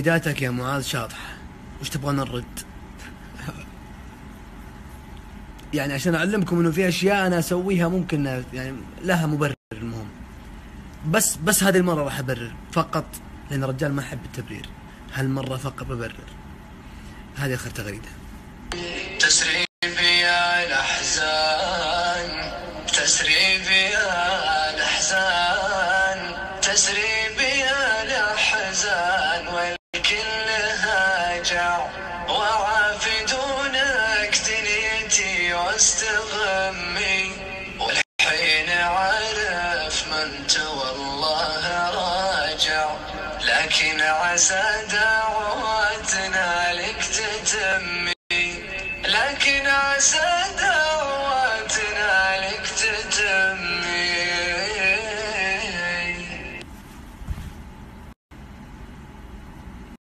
تغريداتك يا معاذ شاطحة وش تبغانا نرد؟ يعني عشان أعلمكم إنه في أشياء أنا أسويها ممكن يعني لها مبرر المهم. بس بس هذه المرة راح أبرر فقط لأن الرجال ما احب التبرير. هالمرة فقط ببرر. هذه آخر تغريدة. تسري بيا الأحزان تسري بيا الأحزان تسري البشر وعاف دونك دنيتي واستغمي. والحين عارف من والله راجع. لكن عسى دعواتنا لك تتمي. لكن عسى